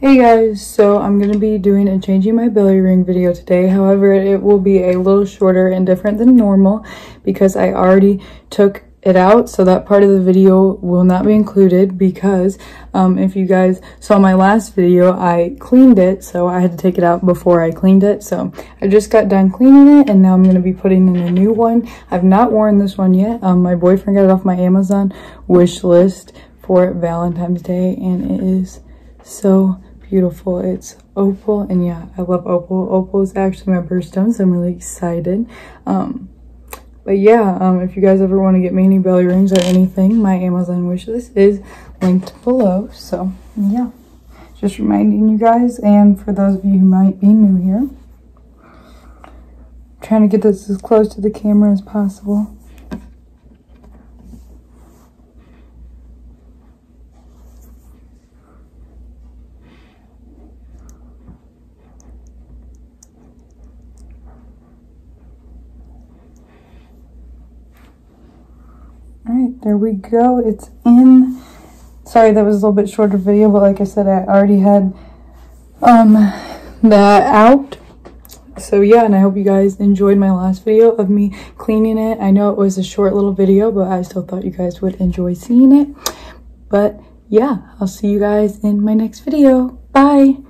Hey guys, so I'm going to be doing a changing my belly ring video today. However, it will be a little shorter and different than normal because I already took it out. So that part of the video will not be included because um, if you guys saw my last video, I cleaned it. So I had to take it out before I cleaned it. So I just got done cleaning it and now I'm going to be putting in a new one. I've not worn this one yet. Um, my boyfriend got it off my Amazon wish list for Valentine's Day and it is so beautiful. It's opal and yeah, I love opal. Opal is actually my birthstone, so I'm really excited. Um, but yeah, um, if you guys ever want to get me any belly rings or anything, my Amazon wish list is linked below. So yeah, just reminding you guys and for those of you who might be new here, trying to get this as close to the camera as possible. All right, there we go. It's in. Sorry, that was a little bit shorter video, but like I said, I already had um that out. So yeah, and I hope you guys enjoyed my last video of me cleaning it. I know it was a short little video, but I still thought you guys would enjoy seeing it. But yeah, I'll see you guys in my next video. Bye!